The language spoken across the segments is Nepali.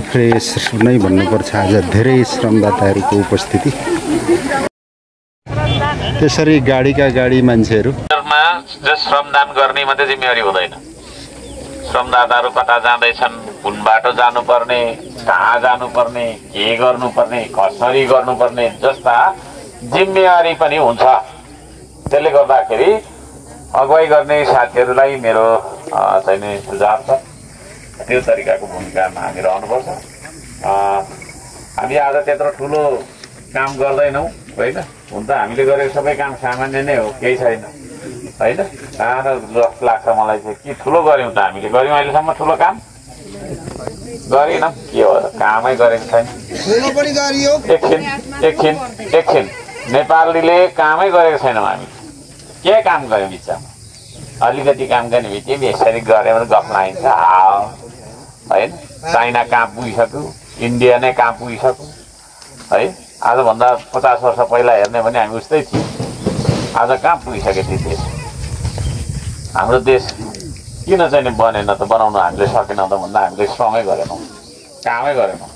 फ्रेस नै भन्नुपर्छ आज धेरै श्रमदाताहरूको उपस्थिति। त्यसरी गाडीका गाडी मान्छेहरू। श्रमदान गर्ने मात्रै जिम्मेवारी हुँदैन। श्रमदाताहरू कता जाँदैछन् कुन बाटो जानुपर्ने कहाँ जानुपर्ने के गर्नुपर्ने कसरी गर्नुपर्ने जस्ता जिम्मेवारी पनि हुन्छ। त्यसले गर्दाखेरि अगुवाई गर्ने साथीहरूलाई मेरो चाहिँ सुझाव छ। त्यो तरिकाको भूमिकामा हामी रहनुपर्छ। हामी आज त्यत्रो ठुलो काम गर्दैनौँ होइन? हुन त हामीले गरेको सबै काम सामान्य नै हो केही छैन होइन? सानो जस्तो लाग्छ मलाई चाहिँ के ठुलो गऱ्यौँ त हामीले? गऱ्यौँ अहिलेसम्म ठुलो काम? गरेनौँ के हो कामै गरेको छैन। एकछिन एकछिन एकछिन नेपालीले कामै गरेको छैनौँ हामी। के काम गऱ्यौँ बिचमा? अलिकति काम गर्ने बित्तिकै यसरी गऱ्यो भने गफ लगाइन्छ हाव होइन चाइना कहाँ पुगिसक्यो इन्डिया नै कहाँ पुगिसक्यो है? आजभन्दा पचास वर्ष पहिला हेर्ने भने हामी उस्तै थियौँ। आज कहाँ पुगिसक्यो त्यो देश? हाम्रो देश किन चाहिँ नि बनेन त बनाउन हामीले सकेनौँ त भन्दा हामीले श्रमै गरेनौँ कामै गरेनौँ।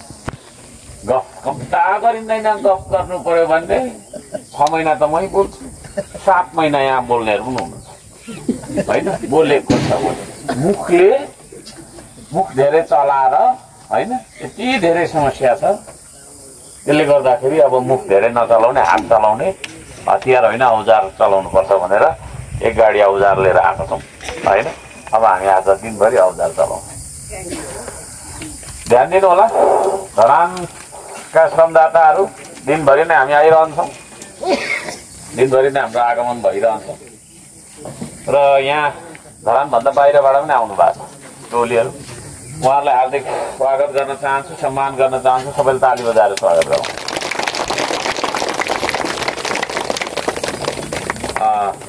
गफ कम्ता गरिँदैन गफ गर्नु पऱ्यो भने छ महिना त मै बोल्छु सात महिना यहाँ बोल्नेहरू पनि हुनुहुन्छ। होइन? बोलेको छ। मुखले मुख धेरै चलाएर होइन यति धेरै समस्या छ। त्यसले गर्दाखेरि अब मुख धेरै नचलाउने हात चलाउने हतियार होइन औजार चलाउनु पर्छ भनेर एक गाडी औजार लिएर आएको छौँ होइन। अब हामी आज दिनभरि औजार चलाउँ ध्यान दिनु होला धरानका श्रमदाताहरू दिनभरि नै हामी आइरहन्छौँ। दिनभरि नै हाम्रो आगमन भइरहन्छ। र यहाँ धरानभन्दा बाहिरबाट पनि आउनु भएको छ टोलीहरू। उहाँहरूलाई हार्दिक स्वागत गर्न चाहन्छु सम्मान गर्न चाहन्छु सबैले ताली बजाएर स्वागत गरौँ।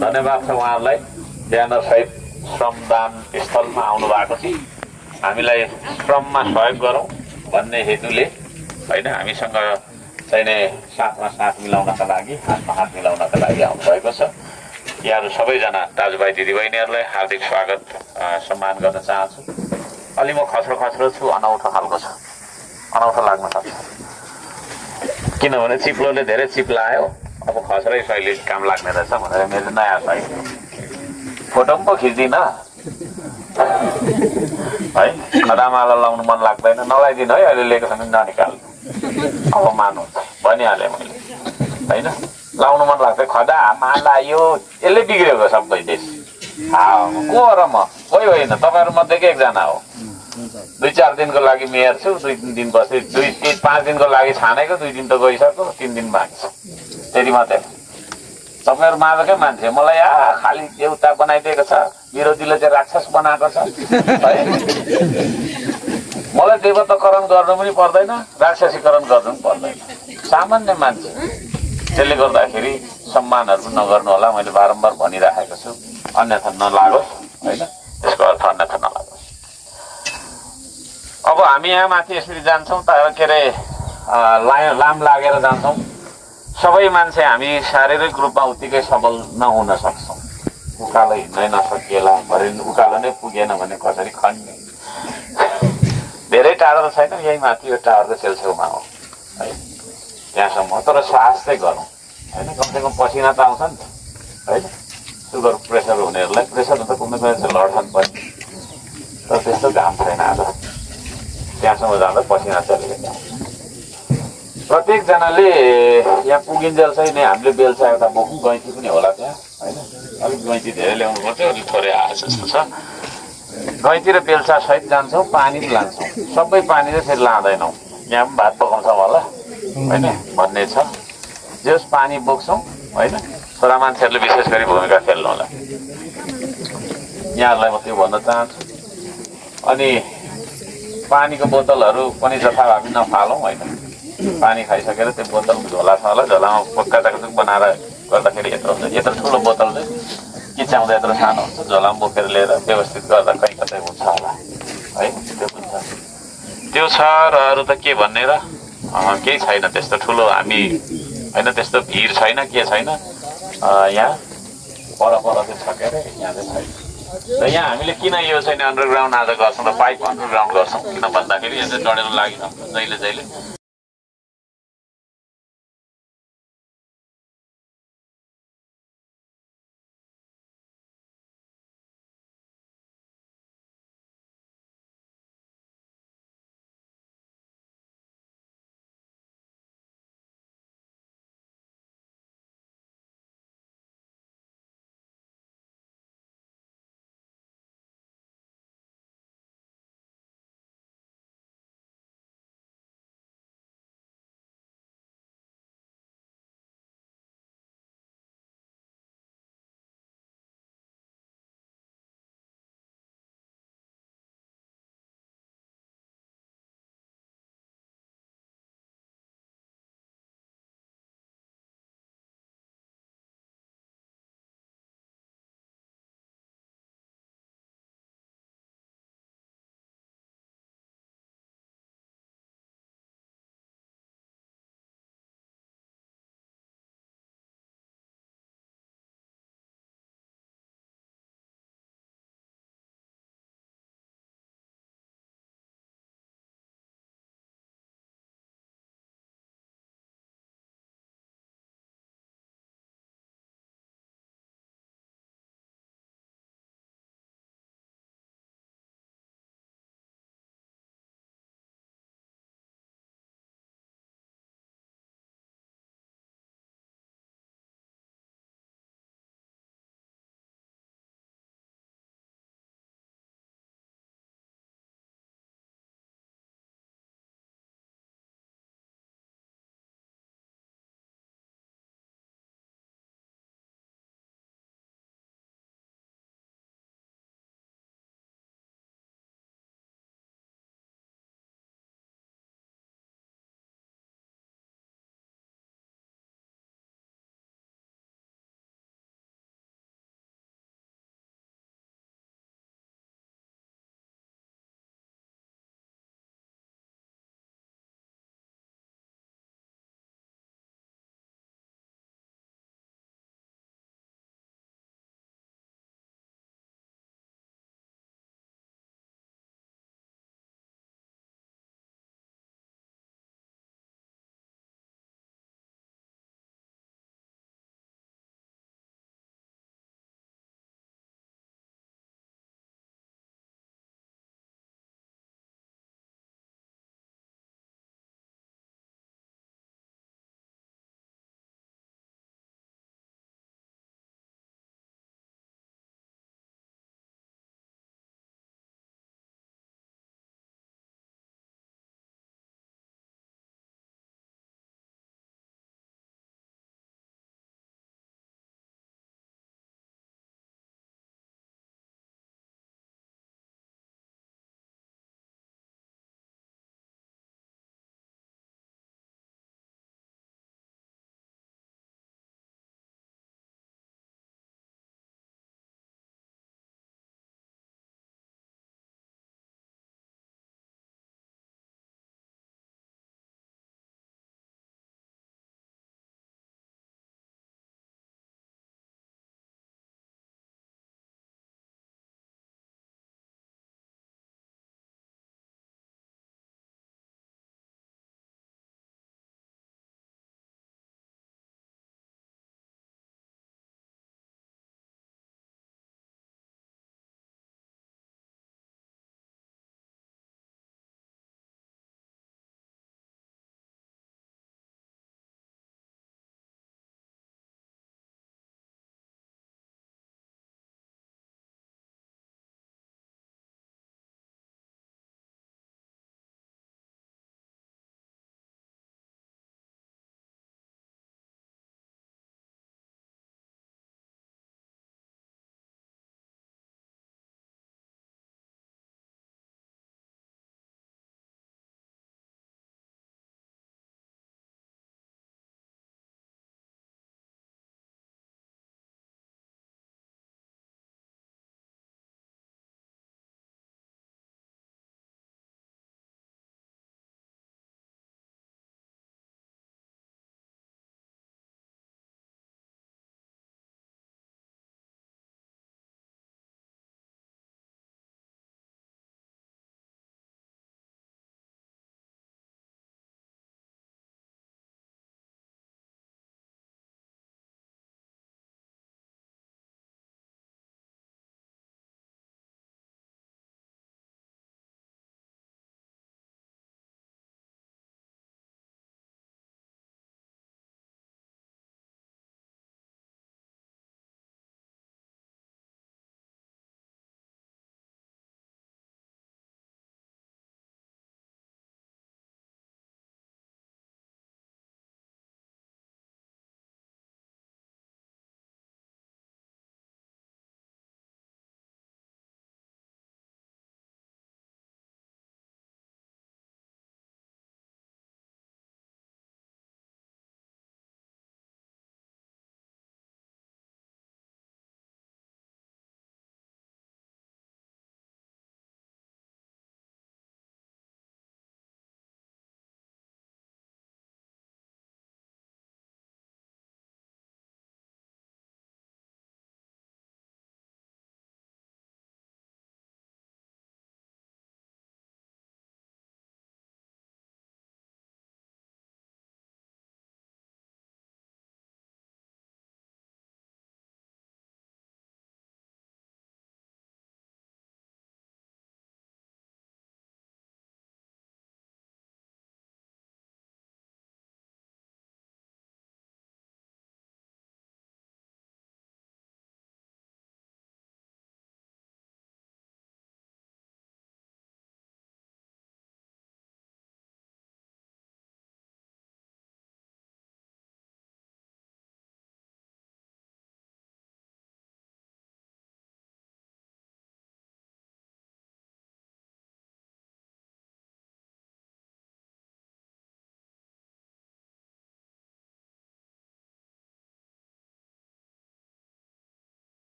धन्यवाद छ उहाँहरूलाई। ब्यानरसहित श्रमदान स्थलमा आउनु भएको थियो हामीलाई श्रममा सहयोग गरौँ भन्ने हेतुले होइन हामीसँग चाहिने साथमा साथ मिलाउनका लागि हातमा हात मिलाउनका लागि आउनुभएको छ। यहाँहरू सबैजना दाजुभाइ दिदीबहिनीहरूलाई हार्दिक स्वागत सम्मान गर्न चाहन्छु। अलि म खस्रो खस्रो छु अनौठो खालको छ अनौठो लाग्न सक्छ किनभने चिप्लोले धेरै चिप्लायो अब खस्रै शैली काम लाग्ने रहेछ भनेर मेरो नयाँ शैली फोटो पनि पो खिच्दिनँ है खदामाला लाउनु मन लाग्दैन नलाइदिनु है अहिले लिएको छ भने ननिकाल्नु अब मान्नुहुन्छ भनिहालेँ मैले होइन लाउनु मन लाग्छ खदा माला यो यसले बिग्रेको सबै देश को र म कोही होइन तपाईँहरू मध्येकै एकजना हो दुई चार दिनको लागि मेयर छु दुई तिन दिन बस्दै दुई तिन पाँच दिनको लागि छानेको दुई दिन त गइसक्यो तिन दिन बाँकी छ। त्यति मात्रै तपाईँहरू माझकै मान्छे मलाई आ खालि देउता बनाइदिएको छ विरोधीले चाहिँ राक्षस बनाएको छ। है? मलाई देवताकरण गर्नु पनि पर्दैन राक्षसीकरण गर्नु पनि पर्दैन। सामान्य मान्छे। त्यसले गर्दाखेरि सम्मानहरू नगर्नु होला मैले बारम्बार भनिराखेको छु। अन्यथा नलागोस् होइन? त्यसको अर्थ अन्यथा नलागोस्। अब हामी यहाँ माथि यसरी जान्छौँ त के अरे ला लाम लागेर जान्छौँ। सबै मान्छे हामी शारीरिक रूपमा उत्तिकै सबल नहुन सक्छौँ। उकालो हिँड्नै नसकिएला भरे उकालो नै पुगेन भने कसरी खन्ने? धेरै टाढो त छैन यही माथि यो टाढो छेउछेउमा हो। है त्यहाँसम्म तर साहस चाहिँ गरौँ। होइन कमसेकम पसिना त आउँछ नि त। होइन सुगर प्रेसर हुनेहरूलाई प्रेसर त कुनै कुनै लड्छन् पनि। तर त्यस्तो घाम छैन आज। त्यहाँसम्म जाँदा पसिना चलेको प्रत्येकजनाले यहाँ पुगिन्जेल चाहिँ नै हामीले बेल्चा एउटा बोक्नु गैँती पनि होला त्यहाँ होइन? अलिक गैँती धेरै ल्याउनु पर्छ अलिक थोरै आए जस्तो छ। गैँती र बेल्चा सहित जान्छौँ पानी पनि लान्छौँ। सबै पानी चाहिँ फेरि लाँदैनौँ। यहाँ पनि भात पकाउँछौँ होला होइन? भन्ने छ। जस पानी बोक्छौँ होइन? छोरा मान्छेहरूले विशेष गरी भूमिका खेल्नु होला। यहाँहरूलाई म त्यो भन्न चाहन्छु। अनि पानीको बोतलहरू पनि जथाभावी नफालौँ होइन। पानी खाइसकेर त्यो बोतल झोला छ होला झोलामा पक्का चाकचुक बनाएर गर्दाखेरि यत्रो हुन्छ। यत्रो ठुलो बोतल चाहिँ किच्याउँदा यत्रो सानो हुन्छ। झोलामा बोकेर लिएर व्यवस्थित गर्दा कहीँ कतै हुन्छ होला है? त्यो पनि छ। त्यो छ र अरू त के भन्ने र? केही छैन। त्यस्तो ठुलो हामी होइन त्यस्तो भिड छैन के छैन। यहाँ पर पर चाहिँ छ के अरे यहाँ चाहिँ छैन। र यहाँ हामीले किन यो चाहिँ अन्डरग्राउन्ड आज गर्छौँ र पाइप अन्डरग्राउन्ड गर्छौँ किन भन्दाखेरि यो चाहिँ डढेर लागि जहिले जहिले।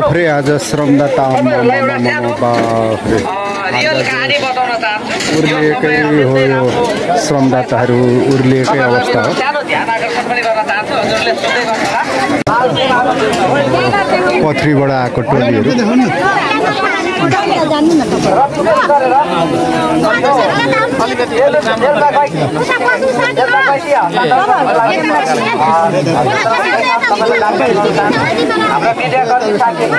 बाफ्रे आज श्रमदाता उर्लिएकै हो। यो श्रमदाताहरू उर्लिएकै अवस्था। हो सानो ध्यान आकर्षण पनि गर्न चाहन्छु हजुरले सुन्दै गर्नुहोला पथरीबाट आएको टोलीहरू। हाम्रो मिडियाकर्मी साथीहरू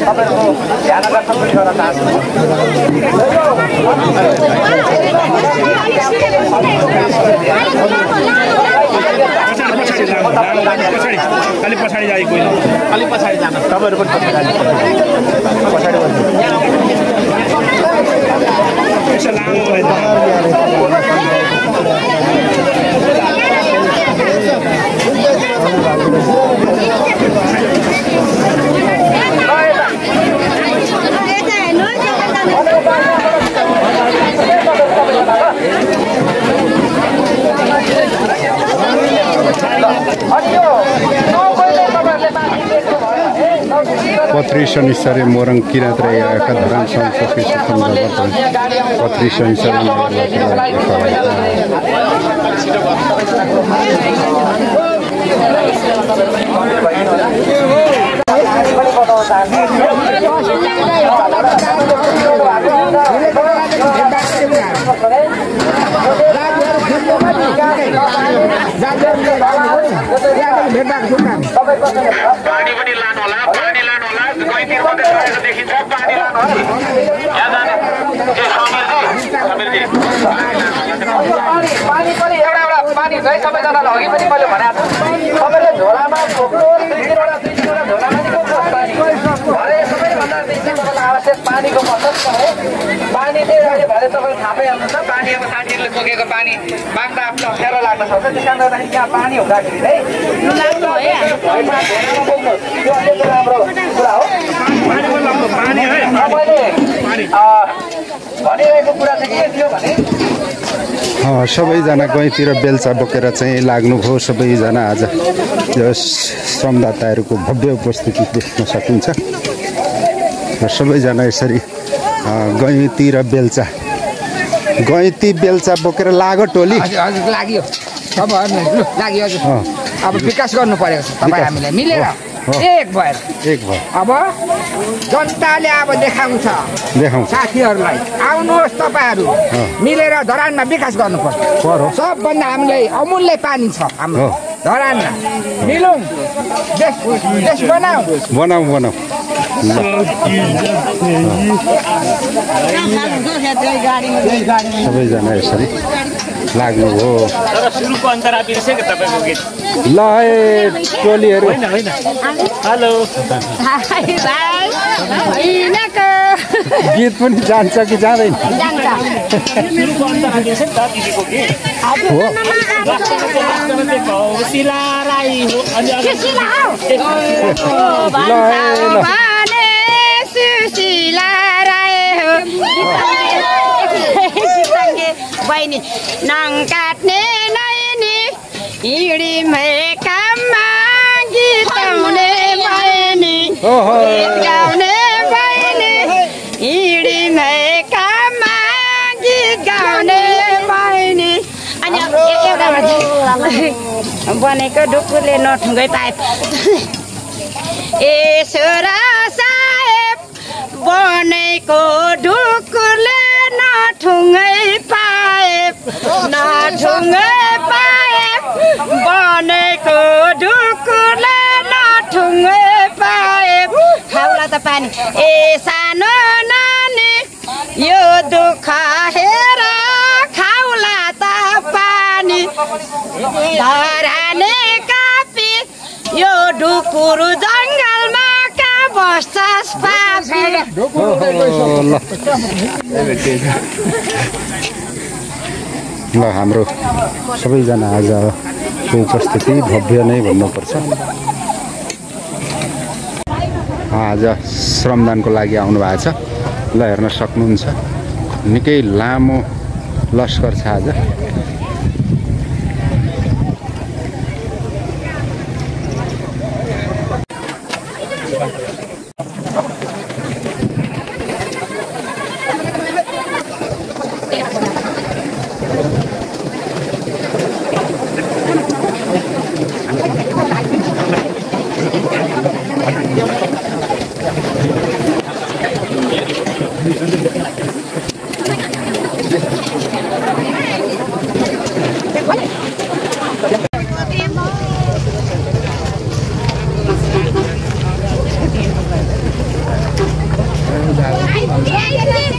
तपाईँहरूको ध्यान आकर्षण पनि गर्न चाहन्छु अलि पछाडि जाए कोही अलिक पछाडि जानु। तपाईँहरू पनि यसो लामो पथरी शनिश्चर्य मोरङ किराँत रहेका धरान पनि लानु होला पानी लानु होला पानी पानी एउटा एउटा पानी है सबैजनालाई अघि पनि मैले भनेको छु तपाईँले झोलामा पानीको छ है पानी चाहिँ अहिले भरे तपाईँले थाहा पाइहाल्नुहुन्छ पानी अब साथीहरूले बोकेको पानी माग्दा आफ्नो अप्ठ्यारो लाग्न सक्छ त्यस कारणले गर्दाखेरि यहाँ पानी हुँदाखेरि चाहिँ अत्यन्तै राम्रो कुरा हो। सबैजना गैँतिर बेल्चा बोकेर चाहिँ लाग्नुभयो सबैजना आज यो श्रमदाताहरूको भव्य उपस्थिति देख्न सकिन्छ र सबैजना यसरी अँ, गैँती र बेल्चा गैँती बेल्चा बोकेर लाग टोली लाग्यो लाग्यो। अब विकास गर्नु छ तपाईँ। हामीलाई मिलेर। एक भएर एक भयो अब जनताले अब देखाउँछ। देखाउँछ। साथीहरूलाई। आउनुहोस् तपाईँहरू। मिलेर धरानमा विकास गर्नु पर्छ पर्यो। सबभन्दा हामीलाई अमूल्य पानी छ हाम्रो। धरानमा। मिलौँ। देश देश बनाऊ। बनाऊ बनाऊ। सबैजना यसरी। तपाईँको गीत? ल है टोलीहरू। होइन होइन। हेलो। गीत पनि जान्छ कि जाँदैन? सुरुको अन्तर बिर्से नि त दिदीको गीत। हो लास्टमा चाहिँ घौसिला राई हो अनि अगाडि ल है ल बहिनी नङ काट्ने नैनी हिँडी काममा गीत गाउने बहिनी गीत गाउने बहिनी हिँडी काममा गीत गाउने बहिनी अनि अब ए- एउटा बनेको डुकुरले नठुङ्गै पाइप ए छोरा साहेब बनेको ढुकुरले नठुङ्गै नठुङ्गै पाइप बनेको ढुकुरले नठुङ्गै पाइप खाउला त पानी ए सानो नानी यो दुःख हेर। खाउला त पानी धराने कापी यो ढुकुर जङ्गलमा कहाँ बस्छस् पापी। ल हाम्रो सबैजना आजको उपस्थिति भव्य नै भन्नुपर्छ। आज श्रमदानको लागि आउनु भएको छ। ल हेर्न सक्नुहुन्छ। निकै लामो लस्कर छ आज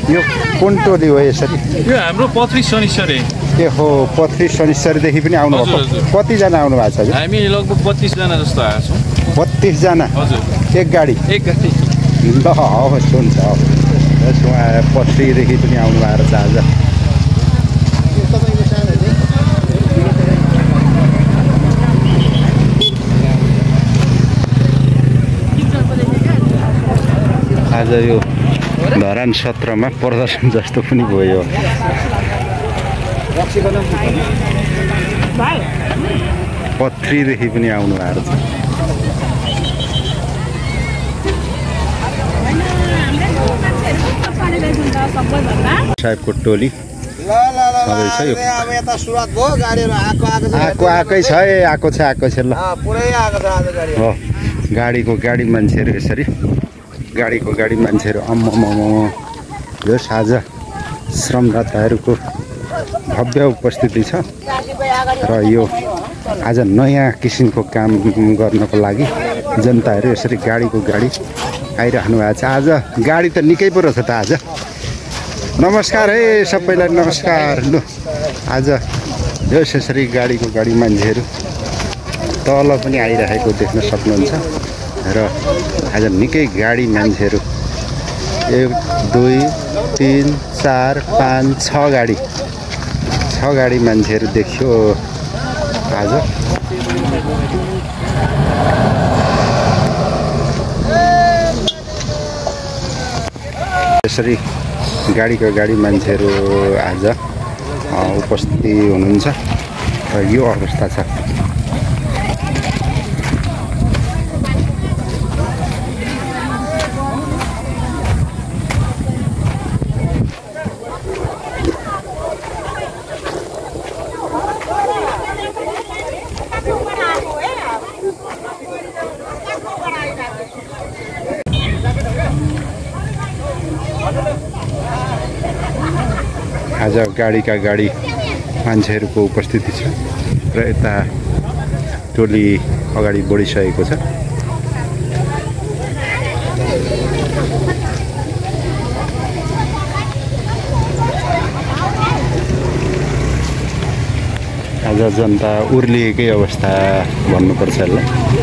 यो कुन टोली हो यसरी। यो हाम्रो पथरी शनिश्चर। ए हो पथरी शनिश्चरीदेखि पनि आउनु। कतिजना आउनु भएको छ हजुर? हामी लगभग बत्तिसजना जस्तो आएको छौँ। बत्तिसजना? हजुर। एक गाडी? एक गाडी। ल हवस् हुन्छ हवस्। उहाँ पथरीदेखि पनि आउनु भएको रहेछ आज आज यो धरान सत्रमा प्रदर्शन जस्तो पनि भयो। पथरीदेखि पनि आउनु भएको छ। साहेबको टोली। छँदैछ यो। अब यता सुरुवात भयो गाडीहरू आएको आएको छ है आएको छ आएको छ ल। पुरै आएको छ आज गाडी हो गाडीको गाडी मान्छेहरू यसरी। गाडीको गाडी मान्छेहरू अम्मम जस आज श्रमदाताहरूको भव्य उपस्थिति छ। र यो आज नयाँ किसिमको काम गर्नको लागि जनताहरू यसरी गाडीको गाडी आइरहनु भएको छ। आज गाडी त निकै पो रहेछ त आज। नमस्कार है सबैलाई नमस्कार। लु आज यस यसरी गाडीको गाडी मान्छेहरू तल पनि आइरहेको देख्न सक्नुहुन्छ। र आज निकै गाडी मान्छेहरू। एक दुई तिन चार पाँच छ गाडी। छ गाडी मान्छेहरू देखियो आज। यसरी गाडीको गाडी मान्छेहरू आज उपस्थिति हुनुहुन्छ। र यो अवस्था छ। आज गाडीका गाडी मान्छेहरूको उपस्थिति छ र यता टोली अगाडि बढिसकेको छ। आज जनता उर्लिएकै अवस्था भन्नुपर्छ यसलाई।